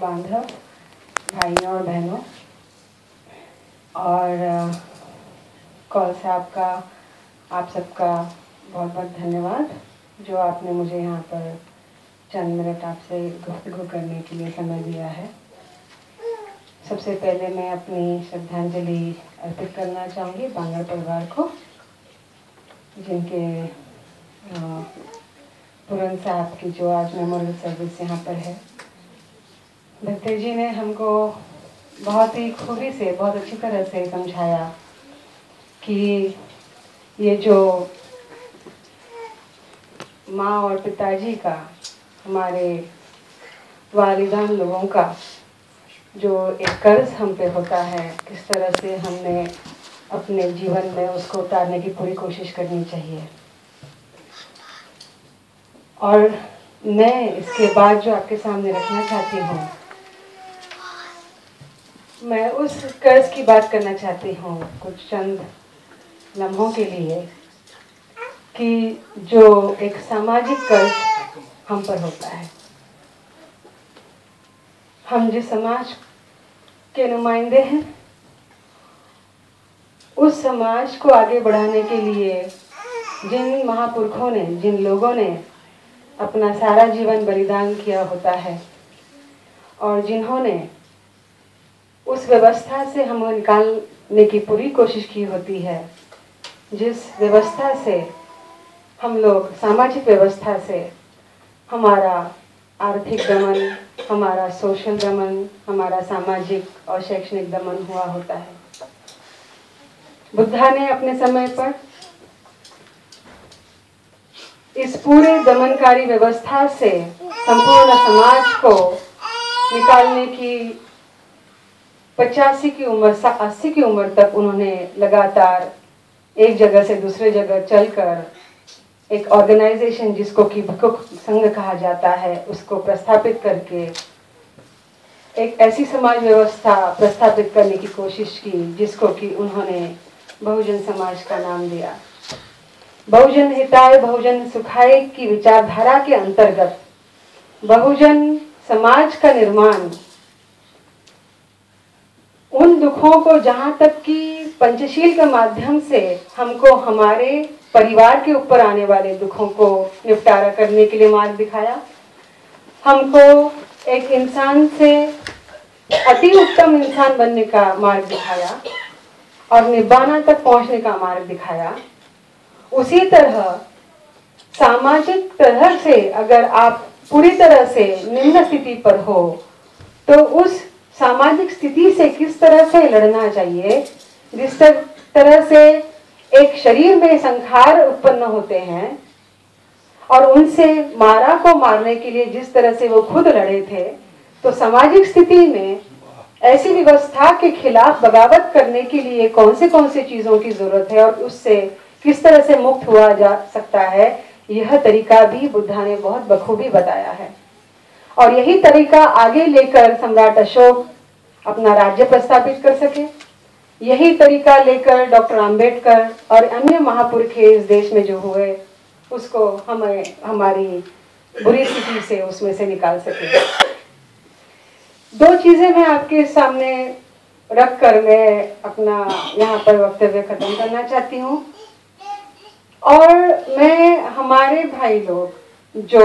बांधव, भाइयों और बहनों। और कॉल साहब का आप सबका बहुत बहुत धन्यवाद, जो आपने मुझे यहाँ पर चंद मिनट आपसे गुफ्तगु करने के लिए समय दिया है। सबसे पहले मैं अपनी श्रद्धांजलि अर्पित करना चाहूँगी बांगड़ परिवार को, जिनके पुरन साहब की जो आज मेमोरियल सर्विस यहाँ पर है। भक्ति जी ने हमको बहुत ही खूबी से, बहुत अच्छी तरह से समझाया कि ये जो माँ और पिताजी का, हमारे वालिदान लोगों का जो एक कर्ज हम पे होता है, किस तरह से हमने अपने जीवन में उसको उतारने की पूरी कोशिश करनी चाहिए। और मैं इसके बाद जो आपके सामने रखना चाहती हूँ मैं उस कर्ज की बात करना चाहती हूँ कुछ चंद लम्हों के लिए कि जो एक सामाजिक कर्ज हम पर होता है। हम जिस समाज के नुमाइंदे हैं, उस समाज को आगे बढ़ाने के लिए जिन महापुरुषों ने, जिन लोगों ने अपना सारा जीवन बलिदान किया होता है और जिन्होंने उस व्यवस्था से हम निकालने की पूरी कोशिश की होती है। जिस व्यवस्था से हम लोग, सामाजिक व्यवस्था से हमारा आर्थिक दमन, हमारा सोशल दमन, हमारा सामाजिक और शैक्षणिक दमन हुआ होता है। बुद्धा ने अपने समय पर इस पूरे दमनकारी व्यवस्था से संपूर्ण समाज को निकालने की पचासी की उम्र अस्सी की उम्र तक उन्होंने लगातार एक जगह से दूसरे जगह चलकर एक ऑर्गेनाइजेशन जिसको कि भिकुक संघ कहा जाता है, उसको प्रस्थापित करके एक ऐसी समाज व्यवस्था प्रस्थापित करने की कोशिश की, जिसको कि उन्होंने बहुजन समाज का नाम दिया। बहुजन हिताय, बहुजन सुखाय की विचारधारा के अंतर्गत बहुजन समाज का निर्माण उन दुखों को जहाँ तक कि पंचशील के माध्यम से हमको हमारे परिवार के ऊपर आने वाले दुखों को निपटारा करने के लिए मार्ग दिखाया। हमको एक इंसान से अति उत्तम इंसान बनने का मार्ग दिखाया और निबाना तक पहुँचने का मार्ग दिखाया। उसी तरह सामाजिक तरह से अगर आप पूरी तरह से निम्न स्थिति पर हो तो उस सामाजिक स्थिति से किस तरह से लड़ना चाहिए? जिस तरह से एक शरीर में संखार उत्पन्न होते हैं और उनसे मारा को मारने के लिए जिस तरह से वो खुद लड़े थे तो सामाजिक स्थिति में ऐसी व्यवस्था के खिलाफ बगावत करने के लिए कौन से कौन से चीज़ों की ज़रूरत है और उससे किस तरह से मुक्त हुआ जा सकता है, यह तरीका भी बुद्धा ने बहुत बखूबी बताया है। और यही तरीका आगे लेकर सम्राट अशोक अपना राज्य प्रस्तापित कर सके। यही तरीका लेकर डॉक्टर अंबेडकर और अन्य महापुरुष इस देश में जो हुए, उसको हमें, हमारी बुरी स्थिति से उसमें से निकाल सके। दो चीज़ें मैं आपके सामने रख कर मैं अपना यहाँ पर वक्तव्य खत्म करना चाहती हूँ। और मैं, हमारे भाई लोग जो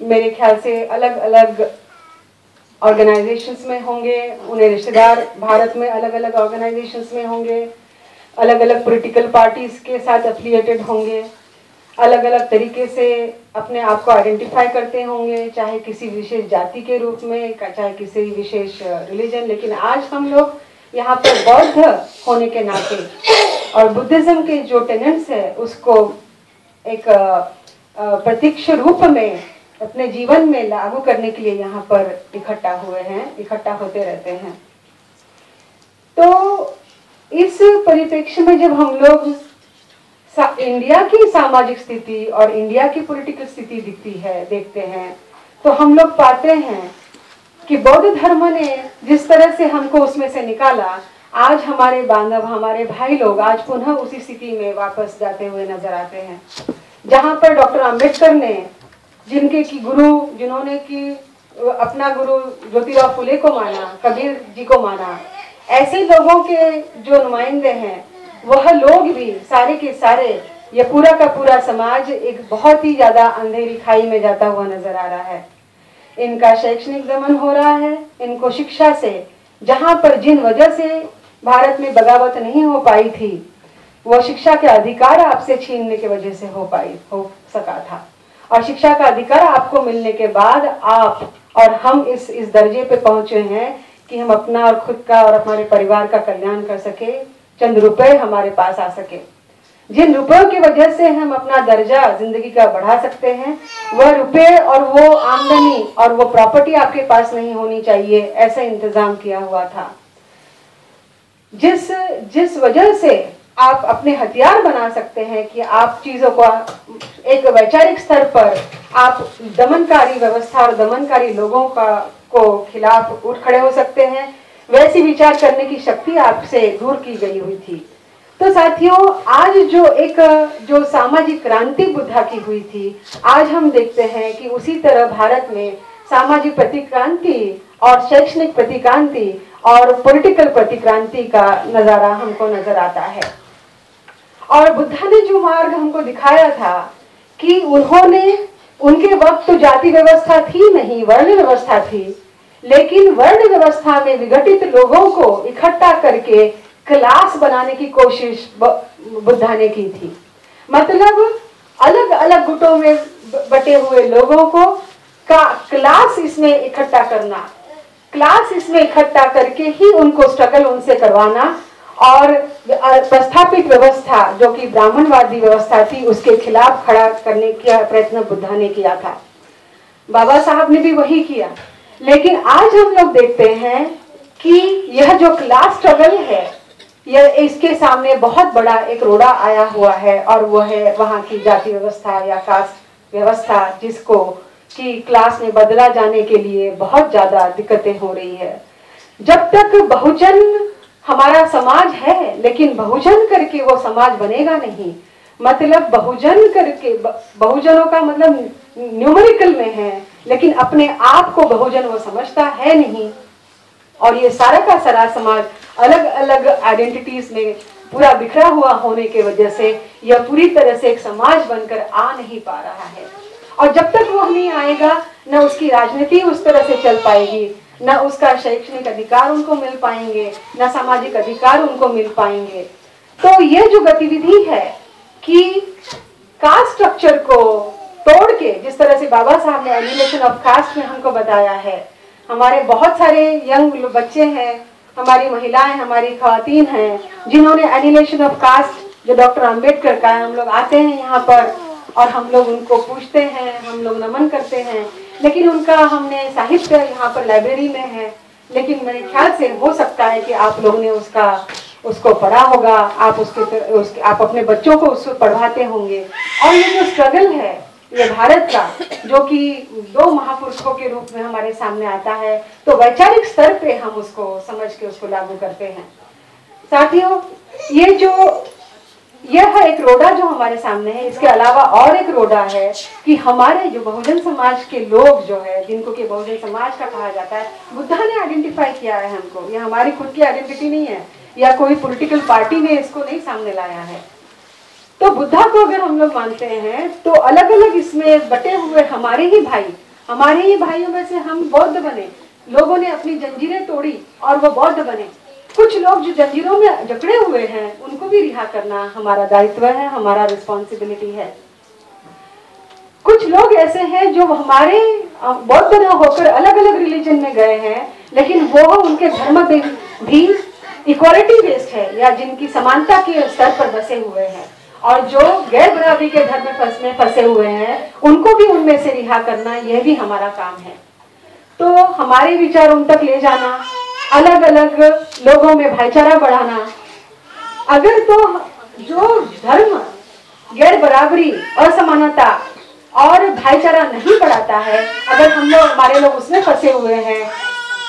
मेरे ख्याल से अलग अलग ऑर्गेनाइजेशंस में होंगे, उन्हें रिश्तेदार भारत में अलग अलग ऑर्गेनाइजेशंस में होंगे अलग अलग पॉलिटिकल पार्टीज़ के साथ एफिलिएटेड होंगे अलग अलग तरीके से अपने आप को आइडेंटिफाई करते होंगे, चाहे किसी विशेष जाति के रूप में, चाहे किसी विशेष रिलीजन लेकिन आज हम लोग यहाँ पर बौद्ध होने के नाते और बुद्धिज्म के जो टेनेंट्स है, उसको एक प्रत्यक्ष रूप में अपने जीवन में लागू करने के लिए यहाँ पर इकट्ठा हुए हैं, इकट्ठा होते रहते हैं। तो इस परिप्रेक्ष्य में जब हम लोग इंडिया की सामाजिक स्थिति और इंडिया की पॉलिटिकल स्थिति दिखती है, देखते हैं तो हम लोग पाते हैं कि बौद्ध धर्म ने जिस तरह से हमको उसमें से निकाला, आज हमारे बांधव, हमारे भाई लोग आज पुनः उसी स्थिति में वापस जाते हुए नज़र आते हैं, जहाँ पर डॉक्टर अंबेडकर ने जिनके की गुरु, जिन्होंने की अपना गुरु ज्योतिराव फुले को माना, कबीर जी को माना। ऐसे लोगों के जो नुमाइंदे हैं, वह लोग भी सारे के सारे, ये पूरा का पूरा समाज एक बहुत ही ज़्यादा अंधेरी खाई में जाता हुआ नज़र आ रहा है। इनका शैक्षणिक दमन हो रहा है, इनको शिक्षा से, जहाँ पर जिन वजह से भारत में बगावत नहीं हो पाई थी, वो शिक्षा के अधिकार आपसे छीनने की वजह से हो पाई, हो सका था। और शिक्षा का अधिकार आपको मिलने के बाद आप और हम इस इस दर्जे पे पहुँचे हैं कि हम अपना और खुद का और हमारे परिवार का कल्याण कर सके, चंद रुपए हमारे पास आ सके। जिन रुपयों की वजह से हम अपना दर्जा ज़िंदगी का बढ़ा सकते हैं, वह रुपए और वो आमदनी और वो प्रॉपर्टी आपके पास नहीं होनी चाहिए, ऐसा इंतज़ाम किया हुआ था। जिस जिस वजह से आप अपने हथियार बना सकते हैं कि आप चीज़ों को, एक वैचारिक स्तर पर आप दमनकारी व्यवस्था और दमनकारी लोगों का, को खिलाफ उठ खड़े हो सकते हैं। वैसी विचार करने की शक्ति आपसे दूर की गई हुई थी। तो साथियों, आज जो एक, जो सामाजिक क्रांति बुद्धा की हुई थी, आज हम देखते हैं कि उसी तरह भारत में सामाजिक प्रतिक्रांति और शैक्षणिक प्रतिक्रांति और पॉलिटिकल प्रतिक्रांति का नज़ारा हमको नज़र आता है। और बुद्धा ने जो मार्ग हमको दिखाया था कि उन्होंने, उनके वक्त तो जाति व्यवस्था थी नहीं, वर्ण व्यवस्था थी, लेकिन वर्ण व्यवस्था में विघटित लोगों को इकट्ठा करके क्लास बनाने की कोशिश बुद्धा ने की थी। मतलब अलग अलग गुटों में बटे हुए लोगों को का क्लास इसमें इकट्ठा करना, क्लास इसमें इकट्ठा करके ही उनको स्ट्रगल उनसे करवाना और प्रस्थापित व्यवस्था जो कि ब्राह्मणवादी व्यवस्था थी, उसके खिलाफ खड़ा करने का प्रयत्न बुद्धा ने किया था। बाबा साहब ने भी वही किया। लेकिन आज हम लोग देखते हैं कि यह जो क्लास स्ट्रगल है, यह इसके सामने बहुत बड़ा एक रोड़ा आया हुआ है और वो है वहाँ की जाति व्यवस्था या कास्ट व्यवस्था, जिसको कि क्लास में बदला जाने के लिए बहुत ज़्यादा दिक्कतें हो रही है। जब तक बहुजन हमारा समाज है, लेकिन बहुजन करके वो समाज बनेगा नहीं। मतलब बहुजन करके बहुजनों का मतलब न्यूमेरिकल में है, लेकिन अपने आप को बहुजन वो समझता है नहीं। और ये सारा का सारा समाज अलग अलग आइडेंटिटीज में पूरा बिखरा हुआ होने के वजह से यह पूरी तरह से एक समाज बनकर आ नहीं पा रहा है। और जब तक वो नहीं आएगा, न उसकी राजनीति उस तरह से चल पाएगी न उसका शैक्षणिक अधिकार उनको मिल पाएँगे, न सामाजिक अधिकार उनको मिल पाएँगे। तो ये जो गतिविधि है कि कास्ट स्ट्रक्चर को तोड़ के, जिस तरह से बाबा साहब ने एलिमिनेशन ऑफ़ कास्ट में हमको बताया है, हमारे बहुत सारे यंग बच्चे हैं, हमारी महिलाएँ, हमारी खातन हैं, जिन्होंने एनिमेशन ऑफ़ कास्ट जो डॉक्टर अंबेडकर का है, हम लोग आते हैं यहाँ पर और हम लोग उनको पूछते हैं, हम लोग नमन करते हैं। लेकिन उनका हमने साहित्य यहाँ पर लाइब्रेरी में है। लेकिन मेरे ख्याल से हो सकता है कि आप लोगों ने उसका उसको पढ़ा होगा। आप उसके, उसके आप अपने बच्चों को उसको पढ़वाते होंगे। और ये जो स्ट्रगल है ये भारत का जो कि दो महापुरुषों के रूप में हमारे सामने आता है तो वैचारिक स्तर पे हम उसको समझ के उसको लागू करते हैं। साथियों ये जो यह एक रोडा जो हमारे सामने है, इसके अलावा और एक रोडा है कि हमारे जो बहुजन समाज के लोग जो है, जिनको कि बहुजन समाज का कहा जाता है, बुद्धा ने आइडेंटिफाई किया है हमको। यह हमारी खुद की आइडेंटिटी नहीं है, या कोई पॉलिटिकल पार्टी ने इसको नहीं सामने लाया है। तो बुद्धा को अगर हम लोग मानते हैं तो अलग अलग इसमें बटे हुए हमारे ही भाई, हमारे ही भाइयों में से हम बौद्ध बने। लोगों ने अपनी जंजीरें तोड़ी और वो बौद्ध बने। कुछ लोग जो जंजीरों में जकड़े हुए हैं, उनको भी रिहा करना हमारा दायित्व है, हमारा रिस्पॉन्सिबिलिटी है। कुछ लोग ऐसे हैं जो हमारे बौद्ध न होकर अलग अलग रिलीजन में गए हैं, लेकिन वो उनके धर्म भी इक्वालिटी बेस्ड है, या जिनकी समानता के स्तर पर बसे हुए हैं। और जो गैर बराबरी के धर्म में फंसे हुए हैं, उनको भी उनमें से रिहा करना, यह भी हमारा काम है। तो हमारे विचार उन तक ले जाना अलग अलग लोगों में भाईचारा बढ़ाना। अगर तो जो धर्म गैर बराबरी असमानता और भाईचारा नहीं बढ़ाता है, अगर हम लोग, हमारे लोग उसमें फंसे हुए हैं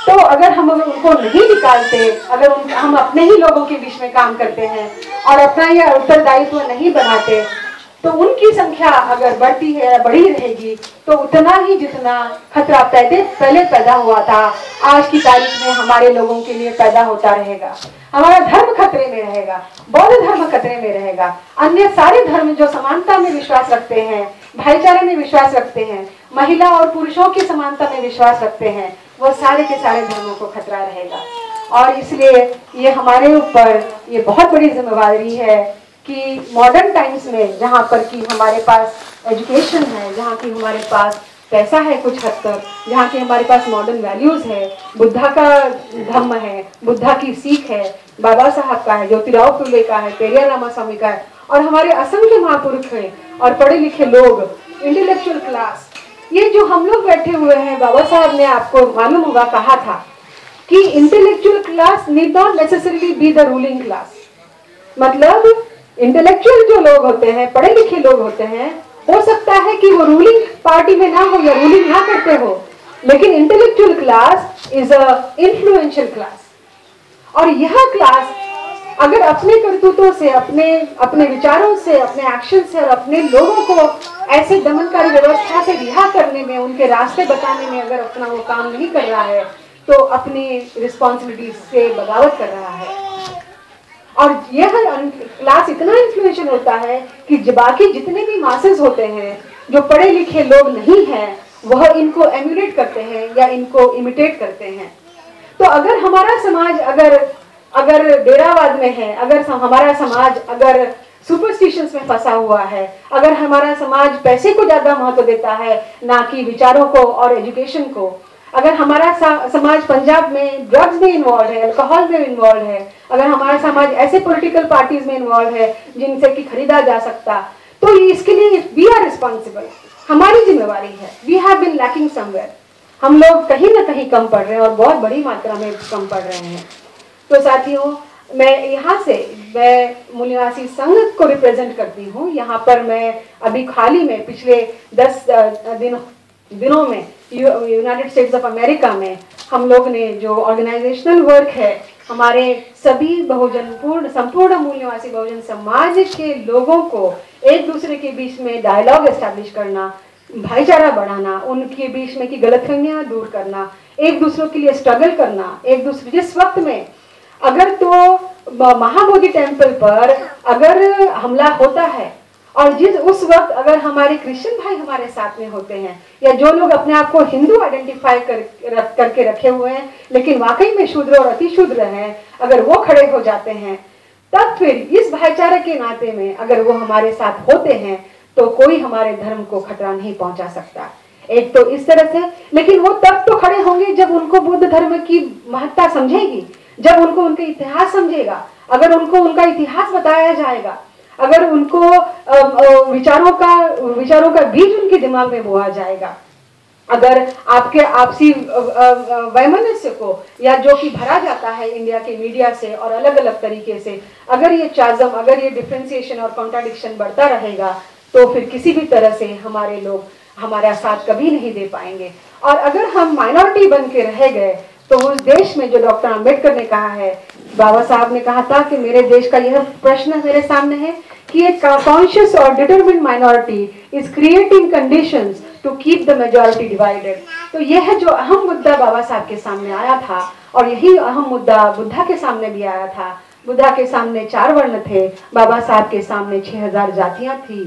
तो अगर हम उनको नहीं निकालते, अगर हम अपने ही लोगों के बीच में काम करते हैं और अपना यह उत्तरदायित्व नहीं बनाते तो उनकी संख्या अगर बढ़ती है, बढ़ी रहेगी तो उतना ही जितना खतरा पहले पहले पैदा हुआ था, आज की तारीख में हमारे लोगों के लिए पैदा होता रहेगा। हमारा धर्म खतरे में रहेगा, बौद्ध धर्म खतरे में रहेगा। अन्य सारे धर्म जो समानता में विश्वास रखते हैं, भाईचारे में विश्वास रखते हैं, महिला और पुरुषों की समानता में विश्वास रखते हैं, वो सारे के सारे धर्मों को खतरा रहेगा। और इसलिए ये हमारे ऊपर ये बहुत बड़ी जिम्मेवारी है कि मॉडर्न टाइम्स में जहाँ पर कि हमारे पास एजुकेशन है, जहाँ की हमारे पास पैसा है कुछ हद तक, जहाँ के हमारे पास मॉडर्न वैल्यूज़ है, बुद्धा का धम्म है, बुद्धा की सीख है, बाबा साहब का है, ज्योतिराव फुले का है, पेरिया रामा स्वामी का है, और हमारे असंख्य महापुरुष हैं और पढ़े लिखे लोग इंटेलेक्चुअल क्लास ये जो हम लोग बैठे हुए हैं, बाबा साहब ने आपको मालूम होगा, कहा था कि intellectual class need not necessarily be the ruling class मतलब इंटेलेक्चुअल जो लोग होते हैं पढ़े लिखे लोग होते हैं, हो सकता है कि वो रूलिंग पार्टी में ना हो या रूलिंग ना करते हो, लेकिन intellectual class is a influential class और यह क्लास अगर अपने करतूतों से, अपने अपने विचारों से, अपने एक्शन से और अपने लोगों को ऐसे दमनकारी व्यवस्था से रिहा करने में, उनके रास्ते बताने में अगर अपना वो काम नहीं कर रहा है तो अपनी रिस्पॉन्सिबिलिटी से बगावत कर रहा है। और यह क्लास इतना इन्फ्लुएंशियल होता है कि बाकी जितने भी मासेस होते हैं, जो पढ़े लिखे लोग नहीं हैं, वह इनको एम्यूलेट करते हैं या इनको इमिटेट करते हैं। तो अगर हमारा समाज अगर अगर डेरावाद में है, अगर हमारा समाज अगर सुपरस्टिशंस में फंसा हुआ है, अगर हमारा समाज पैसे को ज़्यादा महत्व देता है, ना कि विचारों को और एजुकेशन को अगर हमारा समाज पंजाब में ड्रग्स में इन्वॉल्व है अल्कोहल में इन्वॉल्व है, अगर हमारा समाज ऐसे पॉलिटिकल पार्टीज़ में इन्वॉल्व है, जिनसे कि खरीदा जा सकता तो इसके लिए वी आर रिस्पॉन्सिबल हमारी जिम्मेवारी है. We have been lacking somewhere हम लोग कहीं ना कहीं कम पढ़ रहे हैं और बहुत बड़ी मात्रा में कम पढ़ रहे हैं. तो साथियों, मैं यहाँ से मैं मूल्यवासी संघ को रिप्रेजेंट करती हूँ. यहाँ पर मैं अभी खाली में पिछले दस दिन, दिनों में यूनाइटेड स्टेट्स ऑफ़ अमेरिका में हम लोग ने जो ऑर्गेनाइजेशनल वर्क है, हमारे सभी बहुजन पूर्ण संपूर्ण मूल्यवासी बहुजन समाज के लोगों को एक दूसरे के बीच में डायलॉग एस्टेब्लिश करना, भाईचारा बढ़ाना, उनके बीच में की गलतफहमियाँ दूर करना, एक दूसरों के लिए स्ट्रगल करना, एक दूसरे जिस वक्त में, अगर तो महाबोधि टेंपल पर अगर हमला होता है और जिस उस वक्त अगर हमारे क्रिश्चियन भाई हमारे साथ में होते हैं या जो लोग अपने आप को हिंदू आइडेंटिफाई कर, रख, करके रखे हुए हैं लेकिन वाकई में शूद्र और अति शूद्र हैं अगर वो खड़े हो जाते हैं तब फिर इस भाईचारे के नाते में अगर वो हमारे साथ होते हैं तो कोई हमारे धर्म को खतरा नहीं पहुँचा सकता। एक तो इस तरह से लेकिन वो तब तो खड़े होंगे जब उनको बुद्ध धर्म की महत्ता समझेगी जब उनको उनका इतिहास समझेगा अगर उनको उनका इतिहास बताया जाएगा अगर उनको विचारों का विचारों का बीज उनके दिमाग में बोआ जाएगा। अगर आपके आपसी वैमनस्य को, या जो कि भरा जाता है इंडिया के मीडिया से और अलग अलग तरीके से, अगर ये चाजम, अगर ये डिफ्रेंसिएशन और कॉन्ट्राडिक्शन बढ़ता रहेगा तो फिर किसी भी तरह से हमारे लोग हमारा साथ कभी नहीं दे पाएँगे। और अगर हम माइनॉरिटी बन के रह गए तो उस देश में जो डॉक्टर अंबेडकर ने कहा है, बाबा साहब ने कहा था कि मेरे देश का यह प्रश्न मेरे सामने है कि एक कॉन्शियस और determined minority is creating condition to keep the majority divided तो यह जो अहम मुद्दा बाबा साहब के सामने आया था और यही अहम मुद्दा बुद्धा के सामने भी आया था। बुद्धा के सामने चार वर्ण थे, बाबा साहब के सामने छह हज़ार जातियाँ थी।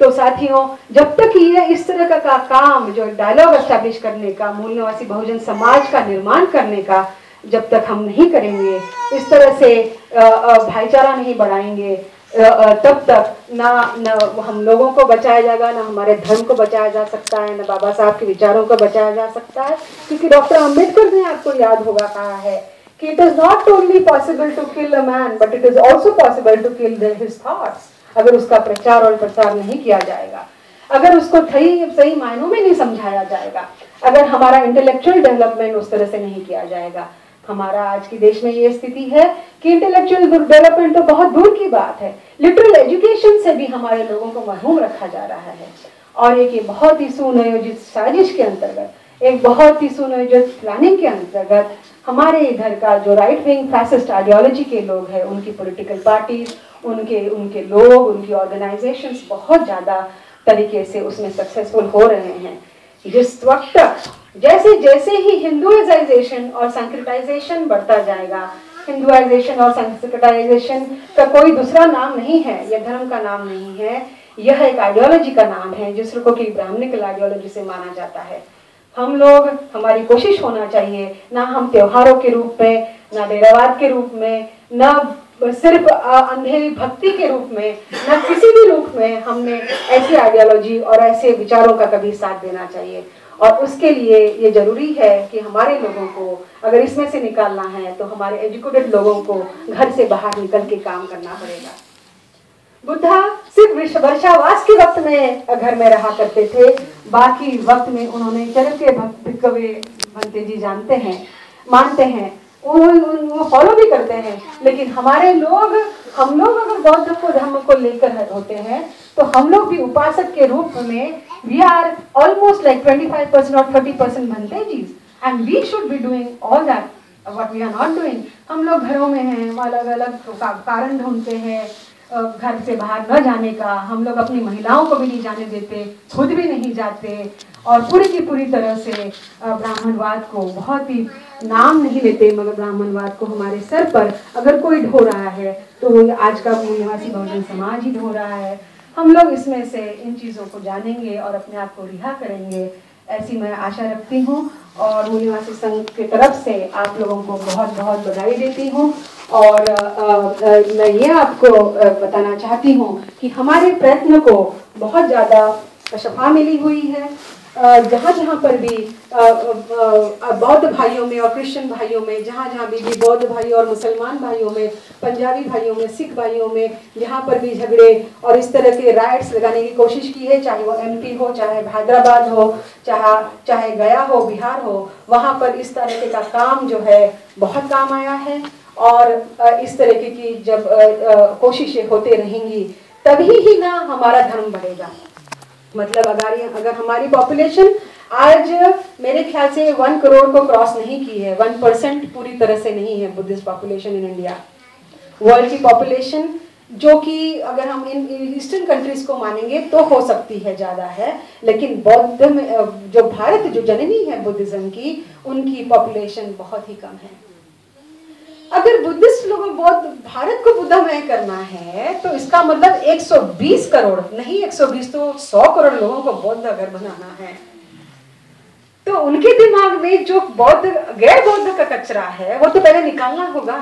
तो साथियों जब तक ये इस तरह का, का काम जो डायलॉग एस्टेब्लिश करने का मूल निवासी बहुजन समाज का निर्माण करने का जब तक हम नहीं करेंगे इस तरह से भाईचारा नहीं बढ़ाएँगे तब तक ना न हम लोगों को बचाया जाएगा ना हमारे धर्म को बचाया जा सकता है ना बाबा साहब के विचारों को बचाया जा सकता है क्योंकि डॉक्टर अंबेडकर ने आपको याद होगा कहा है कि it is not only possible to kill a man but it is also possible to kill his thoughts अगर उसका प्रचार और प्रसार नहीं किया जाएगा, अगर उसको सही सही मायनों में नहीं समझाया जाएगा, अगर हमारा इंटेलेक्चुअल डेवलपमेंट उस तरह से नहीं किया जाएगा, हमारा आज के देश में ये स्थिति है कि इंटेलेक्चुअल डेवलपमेंट तो बहुत दूर की बात है। लिटरल एजुकेशन से भी हमारे लोगों को महरूम रखा जा रहा है। और एक बहुत ही सुनियोजित साजिश के अंतर्गत, एक बहुत ही सुनियोजित प्लानिंग के अंतर्गत हमारे इधर का जो राइट विंग फैसिस्ट आइडियोलॉजी के लोग हैं, उनकी पॉलिटिकल पार्टीज़ उनके उनके लोग, उनकी ऑर्गेनाइजेशंस बहुत ज़्यादा तरीके से उसमें सक्सेसफुल हो रहे हैं। जिस वक्त जैसे जैसे ही हिंदुइजाइजेशन और संक्रिटाइजेशन बढ़ता जाएगा हिंदुआइजेशन और संस्कृताइजेशन का कोई दूसरा नाम नहीं है यह धर्म का नाम नहीं है, यह एक आइडियोलॉजी का नाम है जिसको कि ब्राह्मणिकल आइडियोलॉजी से माना जाता है। हम लोग, हमारी कोशिश होना चाहिए, ना हम त्योहारों के रूप में, ना डेरावाद के रूप में, ना सिर्फ़ अंधेरी भक्ति के रूप में, न किसी भी रूप में हमने ऐसी आइडियोलॉजी और ऐसे विचारों का कभी साथ देना चाहिए। और उसके लिए ये ज़रूरी है कि हमारे लोगों को, अगर इसमें से निकालना है तो हमारे एजुकेटेड लोगों को घर से बाहर निकल के काम करना पड़ेगा। बुद्धा सिर्फ़ वर्षावास के वक्त में घर में रहा करते थे। बाकी वक्त में उन्होंने चरके भक्त बनते जी जानते हैं, मानते हैं। वो फॉलो भी करते हैं। लेकिन हमारे लोग, हम लोग अगर बौद्ध को, धर्म को लेकर होते हैं तो हम लोग भी उपासक के रूप में we are almost like 25 percent और 30 परसेंट बनते जी and we should be doing all that what we are not doing हम लोग घरों में हैं अलग अलग कारण ढूंढते हैं घर से बाहर न जाने का। हम लोग अपनी महिलाओं को भी नहीं जाने देते, खुद भी नहीं जाते। और पूरी की पूरी तरह से ब्राह्मणवाद को बहुत ही नाम नहीं लेते, मगर ब्राह्मणवाद को हमारे सर पर अगर कोई ढो रहा है तो आज का निवासी बहुजन समाज ही ढो रहा है। हम लोग इसमें से इन चीज़ों को जानेंगे और अपने आप को रिहा करेंगे, ऐसी मैं आशा रखती हूँ। और मूल्यवासी संघ की तरफ़ से आप लोगों को बहुत बहुत बधाई देती हूँ। और मैं ये आपको बताना चाहती हूँ कि हमारे प्रयत्न को बहुत ज़्यादा शफा मिली हुई है। जहाँ जहाँ पर भी बौद्ध भाइयों में और क्रिश्चियन भाइयों में, जहाँ जहाँ भी भी बौद्ध भाइयों और मुसलमान भाइयों में, पंजाबी भाइयों में, सिख भाइयों में, जहाँ पर भी झगड़े और इस तरह के राइट्स लगाने की कोशिश की है, चाहे वो एमपी हो, चाहे हैदराबाद हो, चाहे चाहे गया हो, बिहार हो, वहाँ पर इस तरह का काम जो है, बहुत काम आया है। और इस तरह की जब कोशिशें होते रहेंगी, तभी ही ना हमारा धर्म बढ़ेगा। मतलब अगर अगर हमारी पॉपुलेशन आज मेरे ख्याल से वन करोड़ को क्रॉस नहीं की है वन परसेंट पूरी तरह से नहीं है Buddhist population in India world की पॉपुलेशन जो कि अगर हम इन ईस्टर्न कंट्रीज़ को मानेंगे तो हो सकती है ज़्यादा है, लेकिन बौद्ध में जो भारत, जो जननी है बुद्धिज्म की, उनकी पॉपुलेशन बहुत ही कम है। अगर बुद्धिस्ट लोगों बौद्ध भारत को बुद्धमय करना है तो इसका मतलब 120 करोड़, नहीं 120 तो 100 करोड़ लोगों को बौद्ध अगर बनाना है। तो उनके दिमाग में जो बौद्ध, गैर बौद्ध का कचरा है, वो तो पहले निकालना होगा।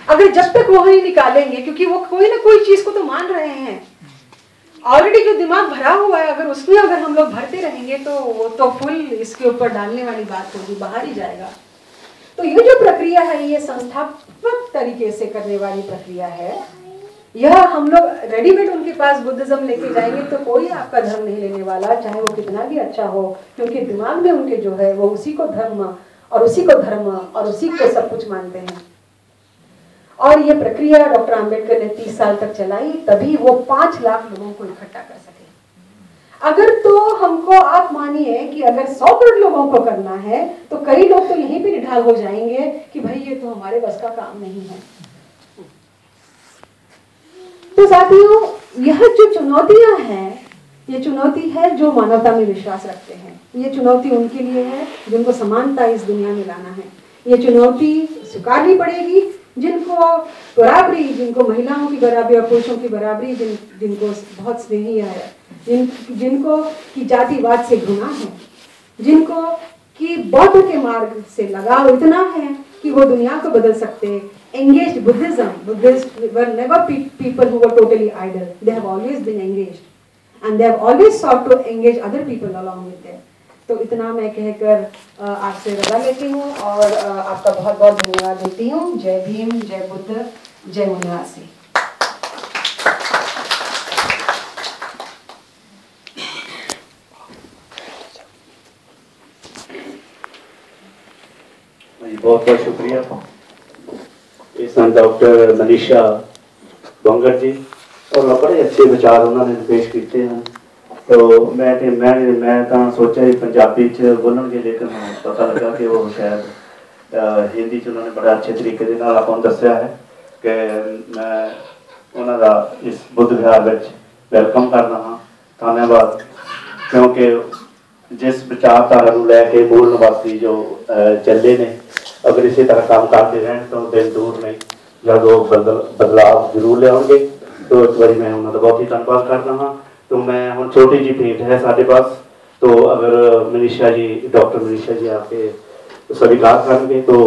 अगर जब तक वो नहीं निकालेंगे, क्योंकि वो कोई ना कोई चीज़ को तो मान रहे हैं। ऑलरेडी जो दिमाग भरा हुआ है, अगर उसमें अगर हम लोग भरते रहेंगे तो वो तो फुल इसके ऊपर डालने वाली बात होगी, बाहर ही जाएगा। तो ये जो प्रक्रिया है, ये संस्थापक तरीके से करने वाली प्रक्रिया है। यह हम लोग रेडीमेड उनके पास बुद्धिज्म लेके जाएँगे तो कोई आपका धर्म नहीं लेने वाला, चाहे वो कितना भी अच्छा हो, क्योंकि दिमाग में उनके जो है, वो उसी को धर्म और उसी को धर्म और उसी को सब कुछ मानते हैं। और ये प्रक्रिया डॉक्टर आम्बेडकर ने तीस साल तक चलाई, तभी वो पाँच लाख लोगों को इकट्ठा कर सके। अगर तो हमको आप मानिए कि अगर सौ करोड़ लोगों को करना है तो कई लोग तो यहीं पे निढाल हो जाएँगे कि भाई ये तो हमारे बस का काम नहीं है। तो साथियों, यह जो चुनौतियाँ हैं, ये चुनौती है जो मानवता में विश्वास रखते हैं। ये चुनौती उनके लिए है जिनको समानता इस दुनिया में लाना है। ये चुनौती स्वीकारनी पड़ेगी जिनको बराबरी, जिनको महिलाओं की बराबरी और पुरुषों की बराबरी, जिन, जिनको बहुत स्नेही है। जिन जिनको की जातिवाद से घृणा है जिनको कि बौद्ध के मार्ग से लगाव इतना है कि वो दुनिया को बदल सकते हैं engaged buddhism buddhists were never pe people who were totally idle they have always been engaged and they have always sought to engage other people along with them तो इतना मैं कहकर आपसे रजा लेती हूँ और आपका बहुत बहुत धन्यवाद देती हूँ जय भीम जय बुद्ध जय मुनिवासी ਬਹੁਤ ਬਹੁਤ ਸ਼ੁਕਰੀਆ। ਇਹ ਸਨ ਡਾਕਟਰ ਮਨੀਸ਼ਾ ਬੰਗਰ ਜੀ। ਔਰ ਬੜੇ ਅੱਛੇ ਵਿਚਾਰ ਉਹਨਾਂ ਨੇ ਪੇਸ਼ ਕੀਤੇ ਹਨ। ਤੋ ਮੈਂ ਤੇ ਮੈਂ ਮੈਂ ਤਾਂ ਸੋਚਿਆ ਕਿ ਪੰਜਾਬੀ ਚ ਬੋਲਣਗੇ, ਲੇਕਿਨ ਪਤਾ ਲੱਗਾ ਕਿ ਉਹ ਸ਼ਾਇਦ ਹਿੰਦੀ ਚ ਉਹਨਾਂ ਨੇ ਬੜਾ ਅੱਛੇ ਤਰੀਕੇ ਦੇ ਨਾਲ ਆਪਾਂ ਨੂੰ ਦੱਸਿਆ ਹੈ ਕਿ ਮੈਂ ਉਹਨਾਂ ਦਾ ਇਸ ਬੁੱਧ ਵਿਹਾਰ ਵਿੱਚ ਵੈਲਕਮ ਕਰਦਾ ਹਾਂ। ਧੰਨਵਾਦ। ਕਿਉਂਕਿ ਜਿਸ ਵਿਚਾਰਧਾਰਾ ਨੂੰ ਲੈ ਕੇ ਬੋਲਣ ਵਾਸਤੇ ਜੋ ਚੱਲੇ ਨੇ ਅਗਰ ਇਸੇ ਤਰ੍ਹਾਂ ਕੰਮ ਕਰਦੇ ਰਹਿਣ ਤਾਂ ਦਿਨ ਦੂਰ ਨਹੀਂ ਜਦ ਉਹ ਬਦਲ ਬਦਲਾਵ ਜ਼ਰੂਰ ਲਿਆਉਣਗੇ तो इस बारी मैं उन्होंने बहुत ही धन्यवाद करता हाँ तो मैं हूँ छोटी जी भेंट है साढ़े पास तो अगर मनीषा जी डॉक्टर मनीषा जी आके स्वीकार करेंगे तो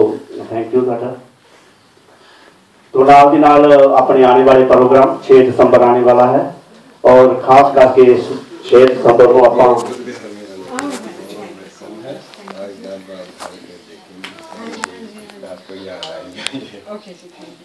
थैंक यू ਤੁਹਾਡਾ तो नाल दी नाल अपने आने वाले प्रोग्राम 6 दिसंबर आने वाला है और खास करके 6 दिसंबर को ਆਪਾਂ 계속하는